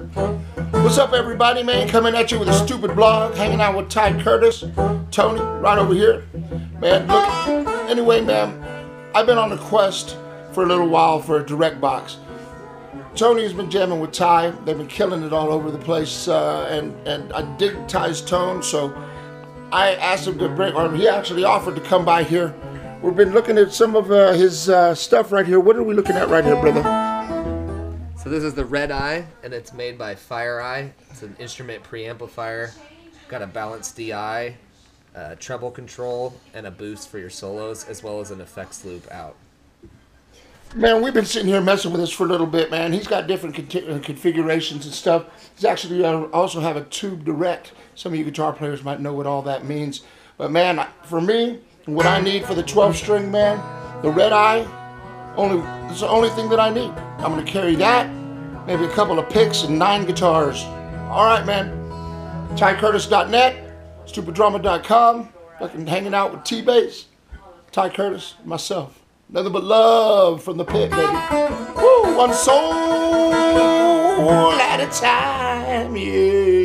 What's up, everybody, man? Coming at you with a stupid blog, hanging out with Ty Curtis, Tony, right over here. Man, look, anyway, man, I've been on a quest for a little while for a direct box. Tony has been jamming with Ty. They've been killing it all over the place, uh, and and I dig Ty's tone, so I asked him to bring, or he actually offered to come by here. We've been looking at some of uh, his uh, stuff right here. What are we looking at right here, brother? So this is the Red Eye, and it's made by FireEye. It's an instrument preamplifier. Got a balanced DI, uh, treble control, and a boost for your solos, as well as an effects loop out. Man, we've been sitting here messing with this for a little bit, man. He's got different conti- uh, configurations and stuff. He's actually uh, also have a tube direct. Some of you guitar players might know what all that means. But man, for me, what I need for the 12 string, man, the red eye, only it's the only thing that I need. I'm gonna carry that, maybe a couple of picks and nine guitars. All right, man. TyCurtis.net, stupiddrama.com, fucking hanging out with T-Bass, Ty Curtis, myself. Nothing but love from the pit, baby. Woo, one soul at a time, yeah.